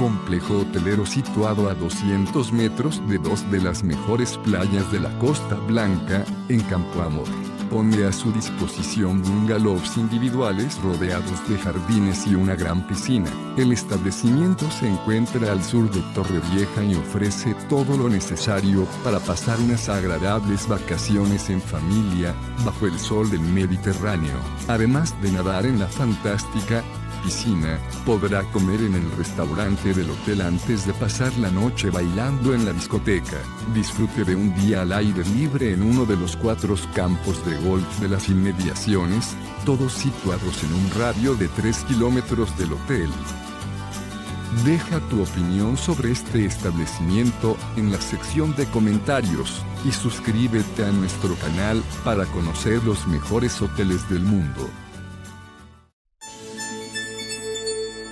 complejo hotelero situado a 200 metros de dos de las mejores playas de la Costa Blanca, en Campo Amor pone a su disposición bungalows individuales rodeados de jardines y una gran piscina. El establecimiento se encuentra al sur de Torrevieja y ofrece todo lo necesario para pasar unas agradables vacaciones en familia, bajo el sol del Mediterráneo. Además de nadar en la fantástica piscina, podrá comer en el restaurante del hotel antes de pasar la noche bailando en la discoteca. Disfrute de un día al aire libre en uno de los cuatro campos de golf de las inmediaciones, todos situados en un radio de 3 kilómetros del hotel. Deja tu opinión sobre este establecimiento en la sección de comentarios y suscríbete a nuestro canal para conocer los mejores hoteles del mundo.